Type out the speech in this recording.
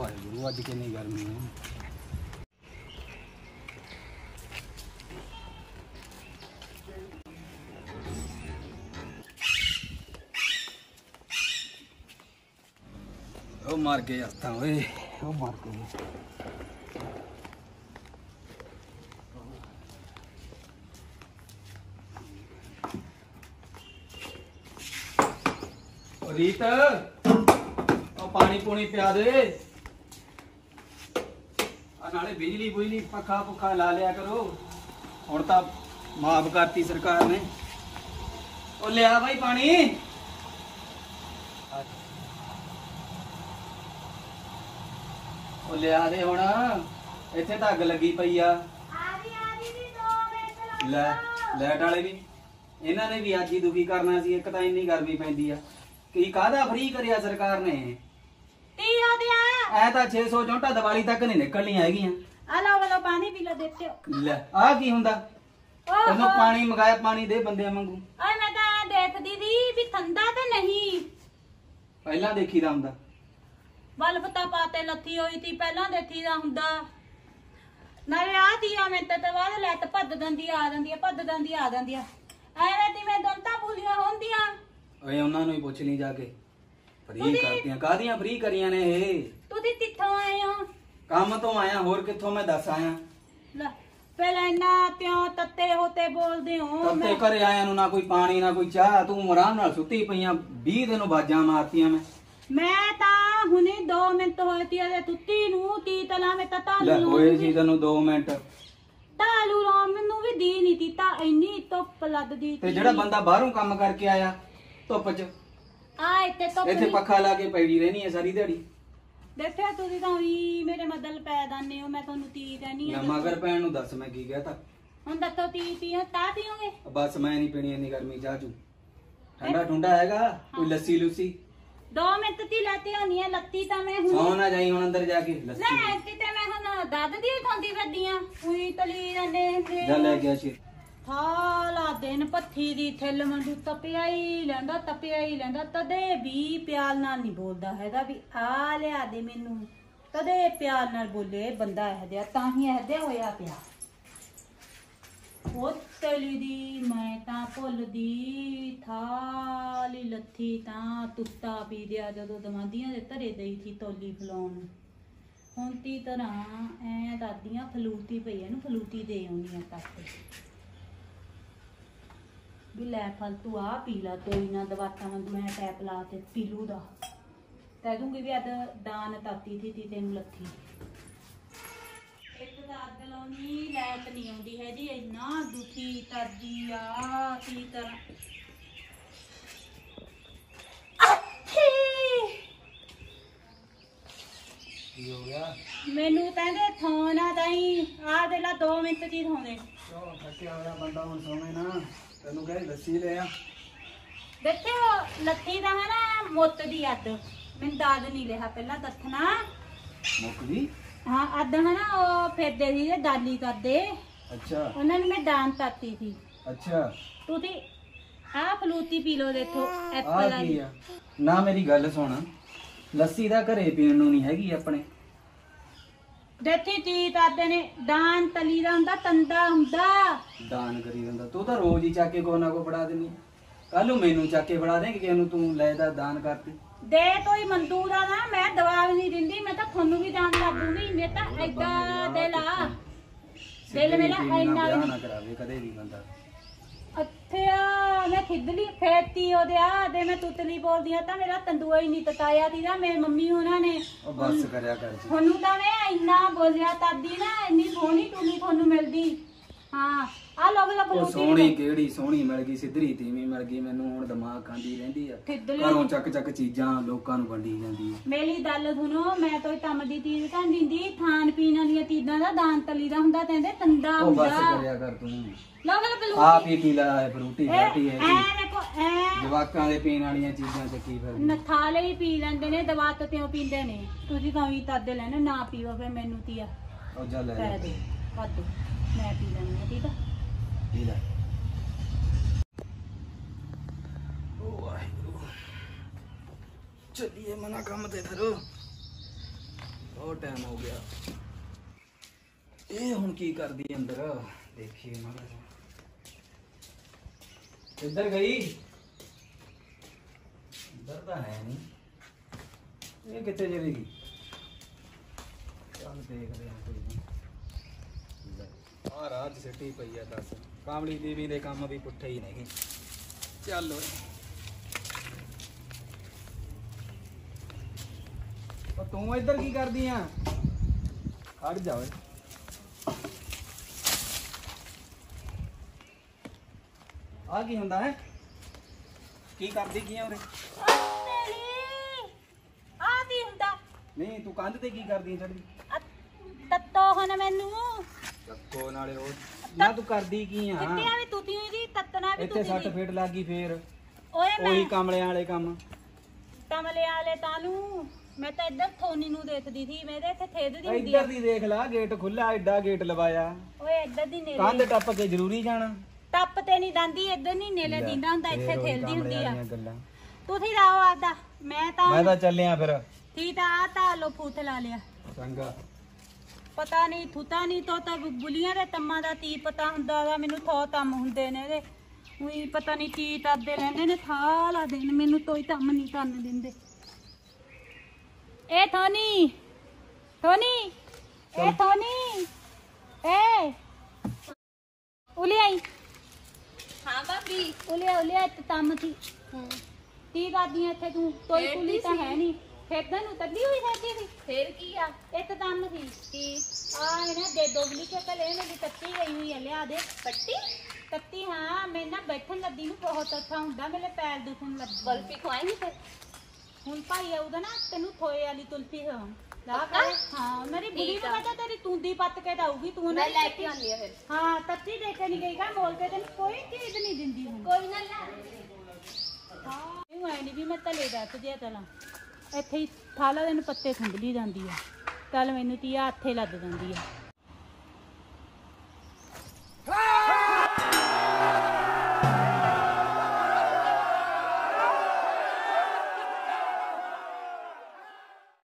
ਵਾਹਿਗੁਰੂ ਅੱਜ ਕਿੰਨੀ ਗਰਮੀ ਹੈ ਉਹ ਮਰ ਗਏ ਹੱਥਾਂ, ਓਏ, ਉਹ ਮਰ ਗਏ। ਰੀਤ ਉਹ ਪਾਣੀ ਪੂਣੀ ਪਿਆ ਦੇ। ਨਾਲੇ ਬਿਜਲੀ ਬੁਜਲੀ ਪੱਖਾ ਪੁੱਖਾ ਲਾ ਲਿਆ ਕਰੋ। ਹੁਣ ਤਾਂ ਮਾਫ ਕਰਤੀ ਸਰਕਾਰ ਨੇ। ਉਹ ਲਿਆ ਬਾਈ ਪਾਣੀ। ਉਹ ਲਿਆ ਦੇ ਹੁਣ। ਇੱਥੇ ਤਾਂ ਅੱਗ ਲੱਗੀ ਪਈ ਆ। ਲੈ ਲੈਟ ਵਾਲੇ ਵੀ। ਇਹਨਾਂ ਨੇ ਵੀ ਅੱਜ ਹੀ ਦੁਖੀ ਕਰਨਾ ਸੀ, ਇੱਕ ਤਾਂ ਇੰਨੀ ਗਰਮੀ ਪੈਂਦੀ ਆ। ਕੀ ਕਾਹਦਾ ਫ੍ਰੀ ਕਰਿਆ ਸਰਕਾਰ ਨੇ? ਤੀਰਾ ਦਿਆ ਐ ਤਾਂ 600 ਜੌਂਟਾ ਦੀਵਾਲੀ ਤੱਕ ਨਹੀਂ ਨਿਕਲਣੀਆਂ ਹੈਗੀਆਂ। ਆ ਲਓ ਵਾਲਾ ਪਾਣੀ ਪੀ ਲਓ ਦੇਤੇ ਹੋ ਲੈ ਆਹ ਕੀ ਹੁੰਦਾ? ਓਹੋ। ਪਾਣੀ ਮੰਗਾਇਆ ਪਾਣੀ ਦੇ ਬੰਦਿਆਂ ਵਾਂਗੂ। ਓਏ ਮੈਂ ਤਾਂ ਦੇਖਦੀ ਦੀ ਵੀ ਠੰਡਾ ਤਾਂ ਨਹੀਂ। ਪਹਿਲਾਂ ਦੇਖੀਦਾ ਹੁੰਦਾ। ਬਲਬ ਤਾਂ ਪਾਤੇ ਲੱਥੀ ਹੋਈ ਤੀ ਪਹਿਲਾਂ ਦੇਖੀ ਦਾ ਹੁੰਦਾ। ਨਾਲੇ ਆ ਦੀਆ ਮੈਂ ਤਾਂ ਤੇ ਬਾਅਦ ਲੱਤ ਭੱਦ ਦੰਦੀ ਆ ਜਾਂਦੀ ਆ ਭੱਦ ਦੰਦੀ ਆ ਜਾਂਦੀ ਆ। ਐਵੇਂ ਤੀ ਮੈਂ ਦੰਤਾ ਬੁਲੀਆਂ ਹੁੰਦੀਆਂ। ਓਏ ਉਹਨਾਂ ਨੂੰ ਹੀ ਪੁੱਛ ਲਈ ਜਾ ਕੇ। ਫ੍ਰੀ ਕਰਤੀਆਂ। ਕਾਹਦੀਆਂ ਫ੍ਰੀ ਕਰੀਆਂ ਨੇ ਇਹ? ਤੁਸੀਂ ਕਿੱਥੋਂ ਆਏ ਹੋ? ਕੰਮ ਤੋਂ ਆਇਆ ਹੋਰ ਕਿੱਥੋਂ ਮੈਂ ਦੱਸ ਆਇਆ? ਲੈ ਪਹਿਲਾਂ ਇੰਨਾ ਤਿਉ ਤੱਤੇ ਹੋਤੇ ਬੋਲਦੇ ਹੋ ਤੱਤੇ ਘਰੇ ਆਇਆ ਨੂੰ ਨਾ ਕੋਈ ਪਾਣੀ ਨਾ ਕੋਈ ਚਾਹ ਤੂੰ ਆਰਾਮ ਨਾਲ ਸੁੱਤੀ ਪਈਆਂ 20 ਦਿਨ ਬਾਜਾਂ ਮਾਰਤੀਆਂ ਮੈਂ। ਮੈਂ ਤਾਂ ਹੁਣੇ 2 ਮਿੰਟ ਹੋਏ ਤੀ ਅਜੇ ਤੁੱਤੀ ਨੂੰ ਤੀ ਤਲਾ ਮੈਂ ਤਾਂ ਲੈ ਤਾਲੂ ਹੋਏ ਸੀ ਤੈਨੂੰ 2 ਮਿੰਟ। ਤਾਲੂ ਰਾਮ ਮੈਨੂੰ ਵੀ ਦੀ ਨਹੀਂ ਤੀ ਤਾਂ ਇੰਨੀ ਧੁੱਪ ਲੱਦਦੀ ਤੇ ਜਿਹੜਾ ਬੰਦਾ ਬਾਹਰੋਂ ਕੰਮ ਕਰਕੇ ਆਇਆ ਧੁੱਪ 'ਚ? ਆ ਇੱਥੇ ਧੁੱਪ ਇੱਥੇ ਪੱਖਾ ਲਾ ਕੇ ਪੈੜੀ ਰਹਿਣੀ ਹੈ ਸਾਰੀ ਦਿਹਾੜੀ। ਦੇਖਿਆ ਤੁਸੀਂ ਤਾਂ ਵੀ ਮੇਰੇ ਮਦਲ ਪੈ ਦਾਨੇ ਹੋ ਮੈਂ ਤੁਹਾਨੂੰ ਤੀ ਦੇਣੀ ਨਾ ਆ ਮਗਰ ਪੈਣ ਨੂੰ ਦੱਸ ਮੈਂ ਕੀ ਕਹਿ ਤਾ। ਹੁਣ ਦੱਸੋ ਤੀ ਪੀਓ ਤਾਂ ਪੀਓਗੇ? ਬਸ ਮੈਂ ਨਹੀਂ ਪੀਣੀ ਇੰਨੀ ਗਰਮੀ ਚੂ। ਠੰਡਾ ਠੁੰਡਾ ਹੈਗਾ ਕੋਈ ਲੱਸੀ ਲੁੱਸੀ? 2 ਮਿੰਟ ਤੀ ਲੈਤੀ ਹੋਣੀ ਆ ਲੱਤੀ ਤਾਂ ਮੈਂ ਹੁਣ ਸੌ ਨਾ ਜਾਈ ਹੁਣ ਅੰਦਰ ਜਾ ਕੇ ਲੱਸੀ ਲੈ ਕਿਤੇ ਮੈਂ ਹੁਣ ਦੱਦ ਦੀ ਖਾਂਦੀ ਫਿਰਦੀਆਂ ਉਹੀ ਤਲੀ ਜਾਂਦੇ ਜਾ ਲੈ ਗਿਆ ਸ਼ੇਰ। ਥਾਲਾ ਦਿਨ ਪੱਥੀ ਦੀ ਥਿੱਲ ਮੰਡੂ ਤਪਿਆ ਹੀ ਲੈਂਦਾ ਤਪਿਆ ਹੀ ਲੈਂਦਾ, ਤਦੇ ਵੀ ਪਿਆਰ ਨਾਲ ਨਹੀਂ ਬੋਲਦਾ ਹੈਗਾ ਵੀ ਆ ਲਿਆ ਦੇ ਮੈਨੂੰ। ਤਦੇ ਪਿਆਰ ਨਾਲ ਬੋਲੇ, ਬੰਦਾ ਇਹ ਜਿਹਾ, ਤਾਂ ਹੀ ਇਹ ਜਿਹਾ ਹੋਇਆ ਪਿਆ। ਉਹ ਤਲੀ ਦੀ ਮੈਂ ਤਾਂ ਭੁੱਲਦੀ, ਥਾਲੀ ਲੱਥੀ ਤਾਂ ਤੁੱਤਾ ਪੀ ਦਿਆ, ਜਦੋਂ ਦਵਾਂਦੀਆਂ ਦੇ ਧਰੇ ਦਈ ਸੀ ਤੋਲੀ ਫਲਾਉਣ। ਹੁਣ ਤੀ ਤਰ੍ਹਾਂ ਐ ਦਾਦੀਆਂ ਫਲੂਤੀ ਪਈ ਇਹਨੂੰ ਫਲੂਤੀ ਦੇ ਆਉਂਦੀਆਂ ਤੱਕ। ਵੀ ਲੈ ਫਲਤੂ ਆ ਪੀ ਲਾ ਕੋਈ ਨਾ ਦਵਾਤਾ ਮੈਂ ਮੈਂ ਟੈਪ ਲਾ ਤੇ ਪੀਲੂ ਦਾ। ਕਹਿ ਦੂੰਗੀ ਵੀ ਅਦ ਦਾਨ ਤਾਤੀ ਥੀ ਤੀ ਤੈਨੂੰ ਲੱਥੀ। ਇੱਕ ਤਾਂ ਅੱਗ ਲਾਉਣੀ ਲੈਟ ਨਹੀਂ ਆਉਂਦੀ ਹੈ ਜੀ ਇੰਨਾ ਦੁਖੀ ਕਰਦੀ ਆ ਕੀ ਕਰਾਂ। ਅੱਛੀ ਕੀ ਹੋ ਗਿਆ? ਮੈਨੂੰ ਕਹਿੰਦੇ ਥੋਣਾ ਤਾਈ ਆ ਦੇ ਲਾ 2 ਮਿੰਟ ਦੀ ਕਿਉਂ? ਥੱਕਿਆ ਹੋਇਆ ਬੰਦਾ ਹੁਣ ਸੌਵੇਂ ਨਾ ਤੈਨੂੰ ਕਹੇ ਲੱਸੀ ਲੈ ਆ। ਦੇਖਿਓ ਲੱਥੀ ਦਾ ਹੈ ਨਾ ਮੁੱਤ ਦੀ ਅੱਧ। ਮੈਨੂੰ ਦਾਦ ਨਹੀਂ ਲਿਆ ਪਹਿਲਾਂ ਦੱਸਣਾ। ਮੁੱਕ ਗਈ ਹਾਂ ਅੱਧ ਹੈ ਨਾ ਉਹ ਫਿਰਦੇ ਸੀ ਦਾਲੀ ਕਰਦੇ। ਅੱਛਾ। ਉਹਨਾਂ ਨੂੰ ਮੈਂ ਦਾਨ ਤਾਤੀ ਸੀ। ਅੱਛਾ। ਤੁਸੀਂ ਆਹ ਫਲੂਤੀ ਪੀ ਲਓ ਦੇਖੋ ਆ ਐਪਲ ਕੀ ਵਾਲੀ ਆ? ਨਾ ਮੇਰੀ ਗੱਲ ਸੁਣ। ਲੱਸੀ ਦਾ ਘਰੇ ਪੀਣ ਨੂੰ ਨਹੀਂ ਹੈਗੀ ਆਪਣੇ। ਦੇਖੀ ਤੀ ਤਾਦੇ ਨੇ ਦਾਨ ਤਲੀ ਦਾ ਹੁੰਦਾ ਤੰਦਾ ਹੁੰਦਾ। ਦਾਨ ਕਰੀ ਦਿੰਦਾ ਤੂੰ ਤਾਂ ਰੋਜ਼ ਹੀ ਚੱਕ ਕੇ ਕੋ ਨਾ ਕੋ ਫੜਾ ਦਿੰਦੀ ਕੱਲ ਨੂੰ ਮੈਨੂੰ ਚੱਕ ਕੇ ਫੜਾ ਦੇਂਗੇ ਕਿ ਇਹਨੂੰ ਤੂੰ ਲੈ ਦਾ ਦਾਨ ਕਰਤੀ। ਦੇ ਤੋਈ ਮੰਦੂ ਦਾ ਨਾ ਮੈਂ ਦਵਾ ਵੀ ਨਹੀਂ ਦਿੰਦੀ ਮੈਂ ਤਾਂ ਤੁਹਾਨੂੰ ਵੀ ਦਾਨ ਕਰ ਦੂੰਗੀ ਮੈਂ ਤਾਂ ਐਡਾ ਦਿਲ ਆ। ਦਿਲ ਮੇਰਾ ਇੰਨਾ ਵੀ ਨਾ ਕਰਾਵੇ ਕਦੇ ਵੀ ਬੰਦਾ। ਅੱਥੇ ਆ ਮੈਂ ਖਿੱਦਲੀ ਫੇਰਤੀ ਉਹਦੇ ਆ ਤੇ ਮੈਂ ਤੁਤਲੀ ਬੋਲਦੀ ਆ ਤਾਂ ਮੇਰਾ ਤੰਦੂਆ ਹੀ ਨਹੀਂ ਤਤਾਇਆ ਦੀ ਨਾ ਮੇਰੀ ਮੰਮੀ ਉਹਨਾਂ ਨੇ। ਉਹ ਬਸ ਕਰਿਆ ਕਰ ਜੀ। ਤੁਹਾਨੂੰ ਤਾਂ ਮੈਂ ਇੰਨਾ ਬੋਲਿਆ ਤਾਦੀ ਨਾ ਇੰਨੀ ਸੋਹਣੀ ਟੂਲੀ ਤੁਹਾਨੂੰ ਮਿਲਦੀ। ਹਾਂ। ਆ ਲੋਗ ਲਾ ਉਹ ਬਲੂਟੀ ਸੋਹਣੀ ਕਿਹੜੀ ਸੋਹਣੀ ਮਿਲ ਗਈ ਸਿੱਧਰੀ ਤੀਵੀਂ ਮਿਲ ਗਈ ਮੈਨੂੰ ਹੁਣ ਦਿਮਾਗ ਖਾਂਦੀ ਰਹਿੰਦੀ ਆ। ਖਿੱਦਲੀ ਘਰੋਂ ਚੱਕ ਚੱਕ ਚੀਜ਼ਾਂ ਲੋਕਾਂ ਨੂੰ ਵੰਡੀ ਜਾਂਦੀ ਆ। ਮੇਰੀ ਗੱਲ ਸੁਣੋ ਮੈਂ ਤਾਂ ਕੰਮ ਦੀ ਚੀਜ਼ ਤਾਂ ਦਿੰਦੀ ਖਾਣ ਪੀਣ ਵਾਲੀਆਂ ਚੀਜ਼ਾਂ ਦਾ ਦਾਨ ਤਲੀ ਦਾ ਹੁੰਦਾ ਕਹਿੰਦੇ ਤੰਦਾ ਉਹ ਬਸ ਹੁੰਦਾ। ਕਰਿਆ ਕਰ ਤੂੰ। ਲੋਗ ਲਾ ਬਲੂਟੀ ਆਪ ਹੀ ਪੀ ਲੈ ਫਰੂਟੀ ਫਾਟੀ ਐ ਹੈ ਦੇਖੋ ਐ। ਜਵਾਕਾਂ ਦੇ ਪੀਣ ਵਾਲੀਆਂ ਚੀਜ਼ਾਂ ਚ ਕੀ ਫਿਰ ਨਥਾਲੇ ਹੀ ਪੀ ਲੈਂਦੇ ਨੇ ਦਵਾ ਤਤਿਓ ਪੀਂਦੇ ਨੇ। ਤੁਸੀਂ ਤਾਂ ਵੀ ਤਾਦੇ ਲੈਣੇ ਨਾ ਪੀਓ ਫਿਰ ਮੈਨੂੰ ਤੀਆ। ਉਹ ਜਾ ਲੈ ਪੈ ਦੇ ਵਾਧੂ ਮੈਂ ਪੀ ਲੈਂਦੀ ਹਾਂ ਠੀਕ ਆ? ਪੀ ਲੈ ਉਹ ਵਾਹਿਗੁਰੂ ਚੱਲੀਏ ਮਨਾ ਕੰਮ ਤੇ ਫਿਰ ਉਹ ਟਾਈਮ ਹੋ ਗਿਆ ਇਹ ਹੁਣ ਕੀ ਕਰਦੀ ਹੈ ਅੰਦਰ ਦੇਖੀਏ ਮਾੜਾ ਜਿਹਾ ਇੱਧਰ ਗਈ ਇੱਧਰ ਤਾਂ ਹੈ ਨਹੀਂ ਇਹ ਕਿੱਥੇ ਚਲੀ ਗਈ ਚੱਲ ਦੇਖਦੇ ਹਾਂ ਕੋਈ ਨਾ ਰਾਤ ਸਿੱਟੀ ਪਈ ਆ ਦੱਸ। ਕਾਮਲੀ ਦੇਵੀ ਦੇ ਕੰਮ ਵੀ ਪੁੱਠੇ ਹੀ ਨਹੀਂ। ਚੱਲ ਉਹ ਤੂੰ ਇੱਧਰ ਕੀ ਕਰਦੀ ਆ? ਖੜ ਜਾ ਓਏ। ਆ ਕੀ ਹੁੰਦਾ ਹੈ? ਕੀ ਕਰਦੀ ਕੀ ਆ ਉਰੇ? ਆ ਕੀ ਹੁੰਦਾ? ਨਹੀਂ ਤੂੰ ਕੰਧ ਤੇ ਕੀ ਕਰਦੀ ਚੜਦੀ ਤੱਤੋ ਹੁਣ ਮੈਨੂੰ। ਚੱਕੋ ਨਾਲੇ ਉਹ। ਨਾ ਤੂੰ ਕਰਦੀ ਕੀ ਆ? ਕਿੱਤਿਆਂ ਵੀ ਤੁਤੀ ਹੋਈ ਦੀ ਤੱਤਣਾ ਵੀ ਇੱਥੇ ਤੁਤੀ ਸੱਟ ਦੀ ਫੇਟ ਲੱਗ ਗਈ ਫੇਰ। ਓਏ ਉਹੀ ਮੈਂ ਕਮਲਿਆਂ ਵਾਲੇ ਕੰਮ। ਕਮਲੇ ਵਾਲੇ ਤਾਨੂੰ ਮੈਂ ਤਾਂ ਇੱਧਰ ਥੋਨੀ ਨੂੰ ਦੇਖਦੀ ਸੀ ਮੇਰੇ ਇੱਥੇ ਥੇਦਦੀ ਹੁੰਦੀ ਇੱਧਰ ਦੀ ਦੇਖ ਲਾ ਗੇਟ ਖੁੱਲਾ ਐਡਾ ਗੇਟ ਲਵਾਇਆ। ਓਏ ਇੱਧਰ ਦੀ ਕੰਧ ਟੱਪ ਕੇ ਜ਼ਰੂਰੀ ਜਾਣਾ। ਟੱਪ ਤੇ ਨਹੀਂ ਦੰਦੀ ਇੱਧਰ ਨਹੀਂ ਨੇਲੇ ਦਿੰਦਾ ਹੁੰਦਾ ਇੱਥੇ ਫੇਰ ਉਹੀ ਥੇਲਦੀ ਹੁੰਦੀ ਕਮਲਿਆਂ ਆ। ਗੱਲਾਂ। ਤੁਸੀਂ ਰਾਓ ਆਦਾ ਮੈਂ ਤਾਂ ਮੈਂ ਤਾਂ ਚੱਲਿਆ ਫਿਰ। ਠੀਕ ਆ ਤਾਂ ਲੋ ਫੂਤ ਲਾ ਲਿਆ। ਚੰਗਾ। ਪਤਾ ਨਹੀਂ ਥੁਤਾ ਨਹੀਂ ਤੋ ਤਾਂ ਬੁਲੀਆਂ ਦੇ ਤੰਮਾਂ ਦਾ ਤੀ ਪਤਾ ਹੁੰਦਾ ਦਾ ਮੈਨੂੰ ਥੋ ਤੰਮ ਹੁੰਦੇ ਨੇ ਇਹਦੇ। ਉਹੀ ਪਤਾ ਨਹੀਂ ਕੀ ਕਰਦੇ ਰਹਿੰਦੇ ਨੇ ਥਾ ਲਾ ਦੇਣ ਮੈਨੂੰ ਤੋਈ ਤੰਮ ਨਹੀਂ ਕਰਨ ਦਿੰਦੇ। ਏ ਥੋਨੀ ਥੋਨੀ ਏ ਥੋਨੀ ਏ। ਉਲੇ ਆਈ ਹਾਂ ਭਾਬੀ। ਉਲੇ ਉਲੇ ਤੇ ਤੰਮ ਥੀ ਕੀ ਕਰਦੀ ਐ ਇੱਥੇ ਤੂੰ? ਤੋਈ ਕੁਲੀ ਤਾਂ। ਹੈ ਨਹੀਂ। ਖੇਡਣ ਨੂੰ ਤੱਲੀ ਹੋਈ ਹੈਗੀ ਸੀ ਫੇਰ ਕੀ ਆ? ਤਾਂ ਤੰਮ ਸੀ। ਕੀ ਆ ਇਹਨਾਂ ਦੇ ਦੋਗਲੀ ਕੇ ਕਲੇ ਦੀ ਕੱਤੀ ਗਈ ਹੋਈ ਹੈ ਲਿਆ ਦੇ। ਪੱਟੀ ਕੱਤੀ ਹਾਂ ਮੈਂ ਨਾ ਬੈਠਣ ਲੱਗੀ ਨੂੰ ਬਹੁਤ ਅੱਛਾ ਹੁੰਦਾ ਮੇਰੇ ਪੈਰ ਦੁਖਣ ਲੱਗ। ਬਰਫੀ ਖਵਾਏਂਗੀ ਫਿਰ? ਹੁਣ ਭਾਈ ਆਉਦਾ ਨਾ ਤੈਨੂੰ ਥੋਏ ਵਾਲੀ ਤੁਲਸੀ ਹਾਂ ਲਾ ਪੱਕਾ? ਕੇ। ਹਾਂ ਮੇਰੀ ਠੀਕ ਨੂੰ। ਕਹਤਾ ਤੇਰੀ ਤੂੰਦੀ ਪੱਤ ਕੇ ਦਊਗੀ ਤੂੰ ਨਾ ਲੈ ਕੇ ਆਉਂਦੀ ਆ ਫਿਰ। ਹਾਂ ਤੱਤੀ ਦੇ ਕੇ ਨਹੀਂ ਗਈ ਗਾ ਮੋਲ ਕੇ ਤੈਨੂੰ ਕੋਈ ਚੀਜ਼ ਨਹੀਂ ਦਿੰਦੀ ਹੁਣ। ਕੋਈ ਨਾ ਲੈ। ਹਾਂ ਇਹ ਐ ਨਹੀਂ ਵੀ ਮੈਂ ਤਲੇ ਦੱਸ ਜੇ ਤਲਾ। ਇੱਥੇ ਹੀ ਥਾਲਾ ਦਿਨ ਪੱਤੇ ਖੁੰਦਲੀ ਜਾਂਦੀ ਆ। ਚੱਲ ਮੈਨੂੰ ਤੀ ਹੱਥੇ ਲੱਗ ਜਾਂਦੀ ਆ।